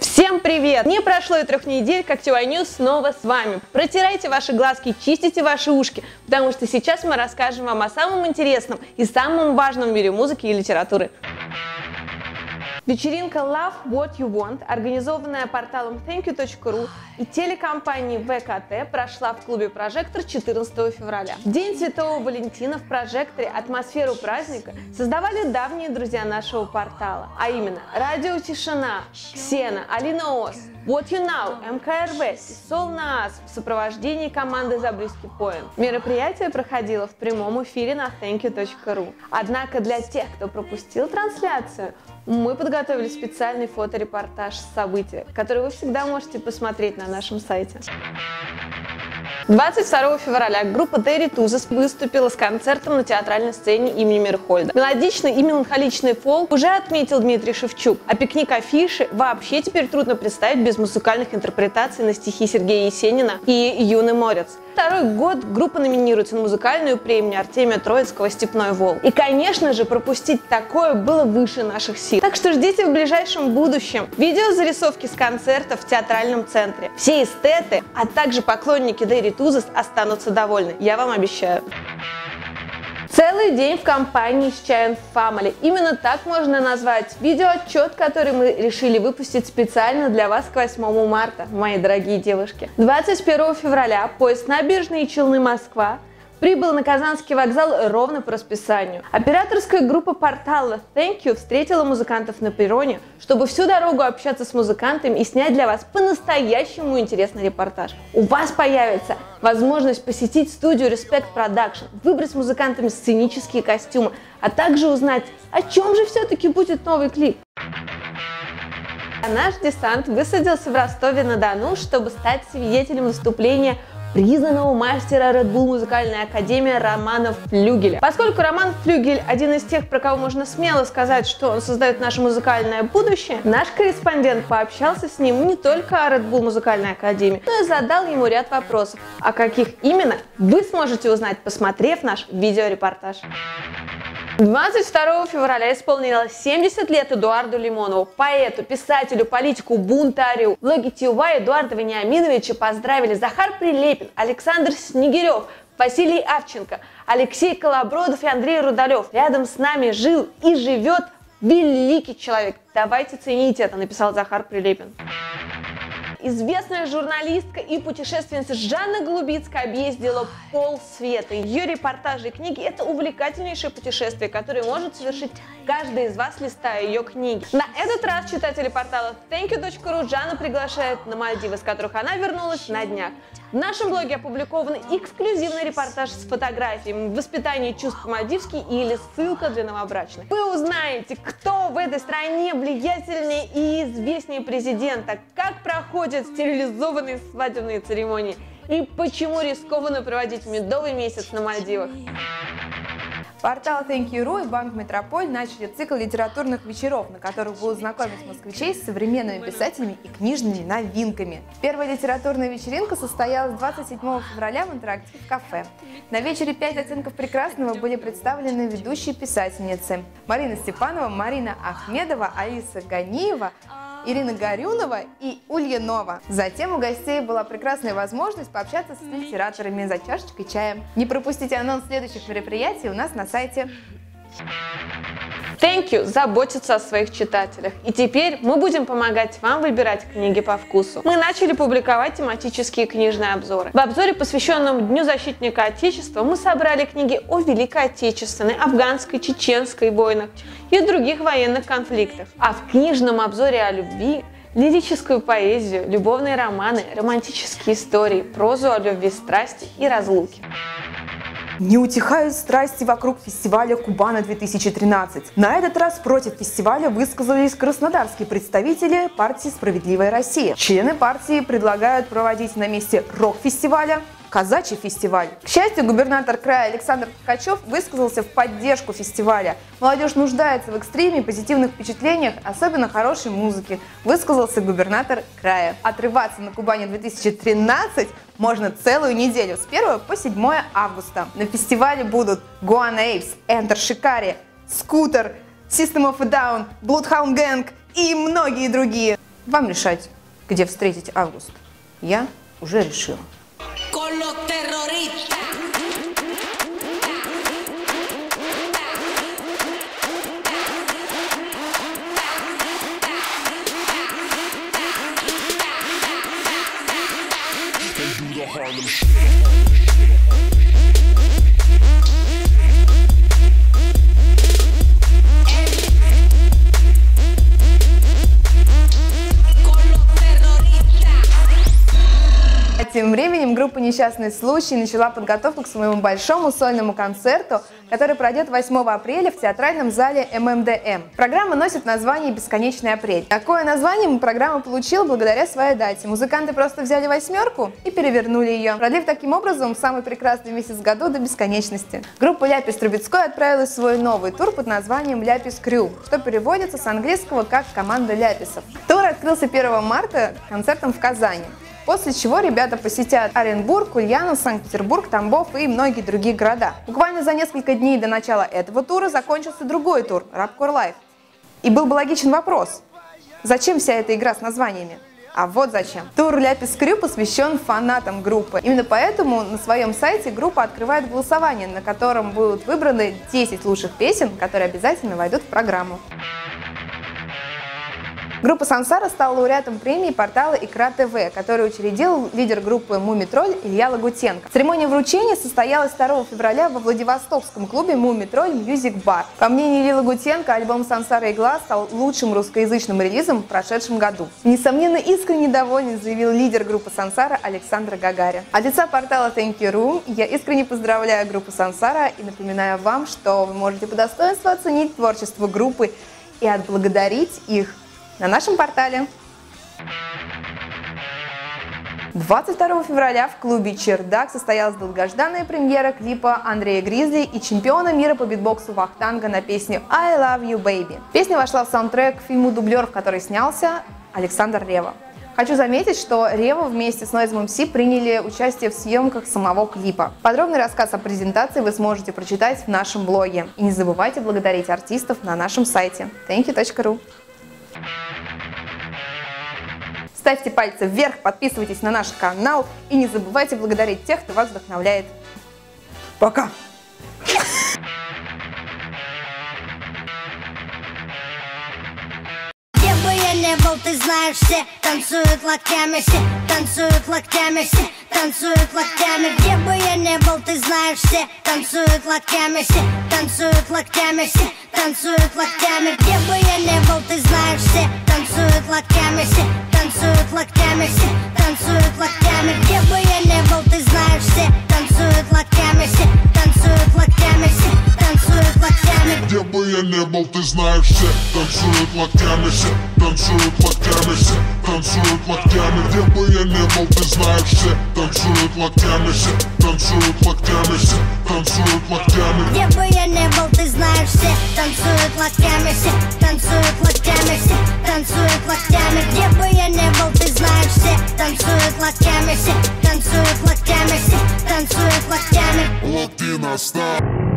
Всем привет! Не прошло и трех недель, как TY News снова с вами. Протирайте ваши глазки, чистите ваши ушки, потому что сейчас мы расскажем вам о самом интересном и самом важном в мире музыки и литературы. Вечеринка Love What You Want, организованная порталом thankyou.ru и телекомпанией ВКТ, прошла в клубе «Прожектор» 14 февраля. День Святого Валентина в «Прожекторе» атмосферу праздника создавали давние друзья нашего портала, а именно Радио Тишина, Ксена, Алина Ос, What You Know, МКРВ и Сол Наас в сопровождении команды Забриски Point. Мероприятие проходило в прямом эфире на thankyou.ru. Однако для тех, кто пропустил трансляцию, мы подготовили специальный фоторепортаж с события, который вы всегда можете посмотреть на нашем сайте. 22 февраля группа Терри Тузес выступила с концертом на театральной сцене имени Мирхольда. Мелодичный и меланхоличный фолк уже отметил Дмитрий Шевчук, а пикник афиши вообще теперь трудно представить без музыкальных интерпретаций на стихи Сергея Есенина и Юны Морец. Второй год группа номинируется на музыкальную премию Артемия Троицкого «Степной вол». И, конечно же, пропустить такое было выше наших сил. Так что ждите в ближайшем будущем видеозарисовки с концерта в театральном центре. Все эстеты, а также поклонники Дэри Тузас останутся довольны, я вам обещаю. Целый день в компании с Giant Family. Именно так можно назвать видеоотчет, который мы решили выпустить специально для вас к 8 марта, мои дорогие девушки. 21 февраля поезд Набережные Челны Москва прибыл на Казанский вокзал ровно по расписанию. Операторская группа портала Thank You встретила музыкантов на перроне, чтобы всю дорогу общаться с музыкантами и снять для вас по-настоящему интересный репортаж. У вас появится возможность посетить студию Respect Production, выбрать с музыкантами сценические костюмы, а также узнать, о чем же все-таки будет новый клип. А наш десант высадился в Ростове-на-Дону, чтобы стать свидетелем выступления признанного мастера Red Bull музыкальной академии Романа Флюгеля. Поскольку Роман Флюгель один из тех, про кого можно смело сказать, что он создает наше музыкальное будущее, наш корреспондент пообщался с ним не только о Red Bull музыкальной академии, но и задал ему ряд вопросов. А каких именно, вы сможете узнать, посмотрев наш видеорепортаж. 22 февраля исполнилось 70 лет Эдуарду Лимонову, поэту, писателю, политику, бунтарю. В логе ТЮВА Эдуарда Вениаминовича поздравили Захар Прилепин, Александр Снегирев, Василий Авченко, Алексей Колобродов и Андрей Рудалев. Рядом с нами жил и живет великий человек. Давайте ценить это, написал Захар Прилепин. Известная журналистка и путешественница Жанна Голубицкая объездила пол света. Ее репортажи и книги – это увлекательнейшее путешествие, которое может совершить каждый из вас, листая ее книги. На этот раз читатели портала thankyou.ru Жанна приглашает на Мальдивы, с которых она вернулась на днях. В нашем блоге опубликован эксклюзивный репортаж с фотографиями воспитания чувств по-мальдивски или ссылка для новобрачных. Вы узнаете, кто в этой стране влиятельнее и известнее президента, как проходят стерилизованные свадебные церемонии и почему рискованно проводить медовый месяц на Мальдивах. Портал Thank You.ru и Банк Метрополь начали цикл литературных вечеров, на которых будут знакомить москвичей с современными писателями и книжными новинками. Первая литературная вечеринка состоялась 27 февраля в интерактив кафе. На вечере «Пять оттенков прекрасного» были представлены ведущие писательницы Марина Степанова, Марина Ахмедова, Алиса Ганиева, Ирина Горюнова и Ульянова. Затем у гостей была прекрасная возможность пообщаться с литераторами за чашечкой чая. Не пропустите анонс следующих мероприятий у нас на сайте. Thank you заботится о своих читателях. И теперь мы будем помогать вам выбирать книги по вкусу. Мы начали публиковать тематические книжные обзоры. В обзоре, посвященном Дню защитника Отечества, мы собрали книги о Великой Отечественной, афганской, чеченской войнах и других военных конфликтах. А в книжном обзоре о любви лирическую поэзию, любовные романы, романтические истории, прозу о любви, страсти и разлуке. Не утихают страсти вокруг фестиваля Кубана-2013. На этот раз против фестиваля высказались краснодарские представители партии «Справедливая Россия». Члены партии предлагают проводить на месте рок-фестиваля казачий фестиваль. К счастью, губернатор края Александр Ткачев высказался в поддержку фестиваля. Молодежь нуждается в экстриме, позитивных впечатлениях, особенно хорошей музыке, высказался губернатор края. Отрываться на Кубани 2013 можно целую неделю с 1 по 7 августа. На фестивале будут Guan Apes, Enter Shikari, Scooter, System of a Down, Bloodhound Gang и многие другие. Вам решать, где встретить август. Я уже решила. Группа «Несчастный случай» начала подготовку к своему большому сольному концерту, который пройдет 8 апреля в театральном зале ММДМ. Программа носит название «Бесконечный апрель». Такое название программа получила благодаря своей дате. Музыканты просто взяли восьмерку и перевернули ее, продлив таким образом самый прекрасный месяц году до бесконечности. Группа «Ляпис Трубецкой» отправилась в свой новый тур под названием «Ляпис Крю», что переводится с английского как «Команда ляписов». Тур открылся 1 марта концертом в Казани. После чего ребята посетят Оренбург, Ульяновск, Санкт-Петербург, Тамбов и многие другие города. Буквально за несколько дней до начала этого тура закончился другой тур – Рабкор Live. И был бы логичен вопрос – зачем вся эта игра с названиями? А вот зачем. Тур Ляпис Crew посвящен фанатам группы. Именно поэтому на своем сайте группа открывает голосование, на котором будут выбраны 10 лучших песен, которые обязательно войдут в программу. Группа «Сансара» стала лауреатом премии портала «Икра ТВ», который учредил лидер группы «Муми Тролль» Илья Лагутенко. Церемония вручения состоялась 2 февраля во Владивостокском клубе «Муми Тролль Music Bar». По мнению Ильи Лагутенко, альбом «Сансара Игла» стал лучшим русскоязычным релизом в прошедшем году. Несомненно, искренне доволен, заявил лидер группы «Сансара» Александр Гагарин. От лица портала Thank You Room я искренне поздравляю группу «Сансара» и напоминаю вам, что вы можете по достоинству оценить творчество группы и отблагодарить их на нашем портале. 22 февраля в клубе «Чердак» состоялась долгожданная премьера клипа Андрея Гризли и чемпиона мира по битбоксу Вахтанга на песню «I Love You Baby». Песня вошла в саундтрек к фильму «Дублер», в который снялся Александр Рева. Хочу заметить, что Рева вместе с Noise MC приняли участие в съемках самого клипа. Подробный рассказ о презентации вы сможете прочитать в нашем блоге. И не забывайте благодарить артистов на нашем сайте thankyou.ru. Ставьте пальцы вверх, подписывайтесь на наш канал и не забывайте благодарить тех, кто вас вдохновляет. Пока! Не был, ты знаешь, все танцуют локтями, все танцуют локтями, все танцуют локтями. Где бы я не был, ты знаешь, все танцуют локтями, все танцуют локтями, все танцуют локтями. Где бы я не был, ты знаешь, все танцуют локтями, все танцуют локтями, все танцуют локтями. Где бы я не был, ты знаешь, все танцуют локтями, все танцуют локтями, все танцуют локтями. Где бы я не был, ты знаешь, все танцуют локтями, все танцуют локтями, все танцуют локтями. Где бы я не был, ты знаешь, все танцуют локтями, все танцуют локтями, все танцуют локтями. Где бы я не был, ты знаешь, все танцуют локтями, все танцуют локтями, все танцуют локтями. Где бы я не был, ты знаешь, все танцуют локтями, все танцуют локтями, все танцуют локтями. Латино стар.